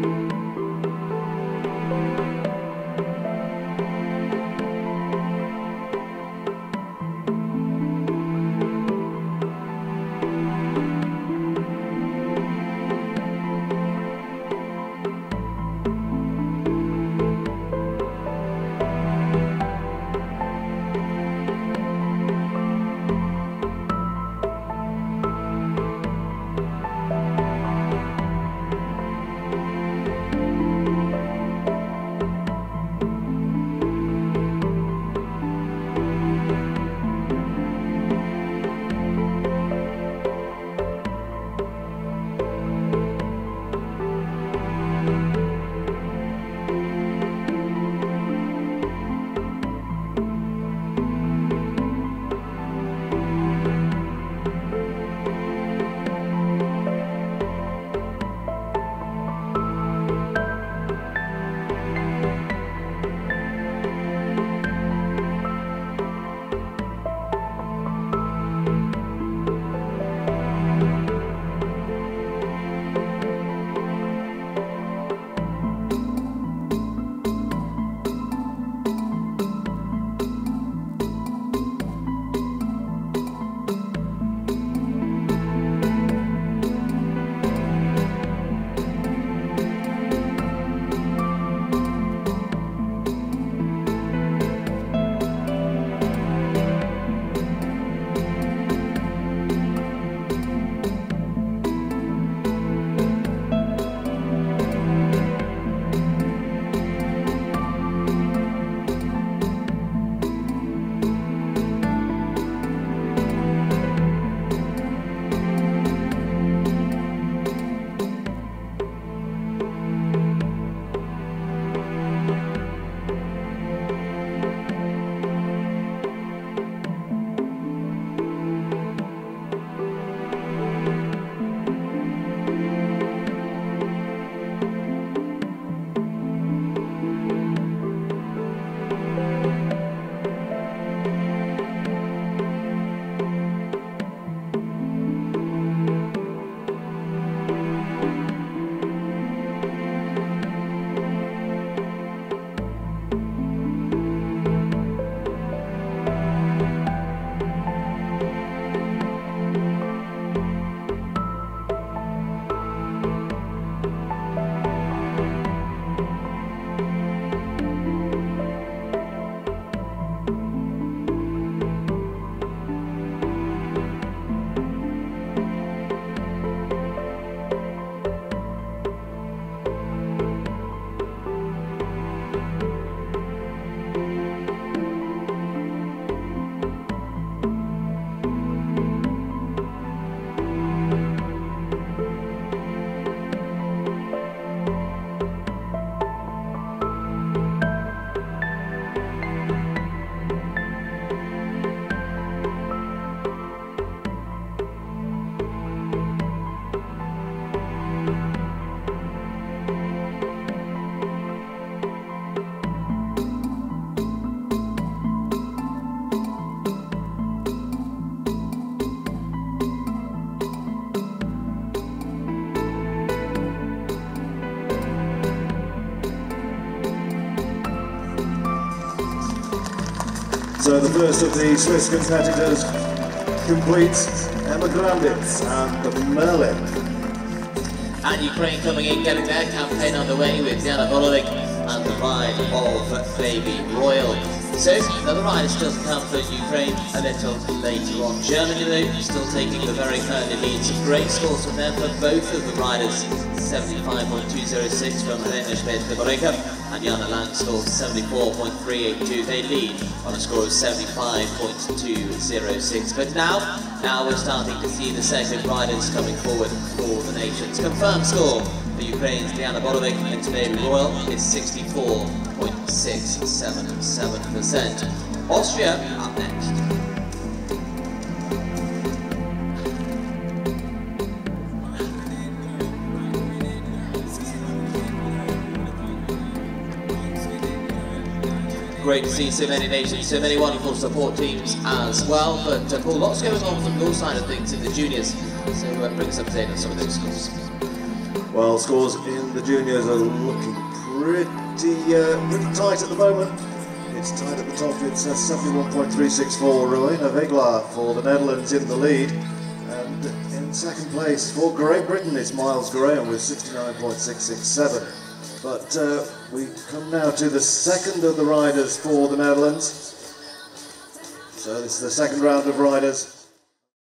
Thank you. So the first of the Swiss competitors completes Emma Granditz and Merlin. And Ukraine coming in, getting their campaign underway with Diana Borovyk and the ride of Baby Royal. So another ride is still to come for Ukraine a little later on. Germany though still taking the very early lead. Great scores from them for both of the riders. 75.206 from Helena Schmidt-Boreka and Jana Lang scores 74.382. They lead on a score of 75.206. But now, now we're starting to see the second riders coming forward for the nations. Confirmed score for Ukraine's Diana Borovyk and Baby Royal is 64.677%. Austria up next. great to see so many nations, so many wonderful support teams as well. But uh, Paul, lots going on from your side of things in the juniors. So uh, bring us up to date on some of those scores. Well, scores in the juniors are looking pretty, uh, pretty tight at the moment. It's tight at the top. It's uh, 71.364 Rowena Vigla for the Netherlands in the lead. And in second place for Great Britain, is Miles Graham with 69.667. But uh, we come now to the second of the riders for the Netherlands. So this is the second round of riders.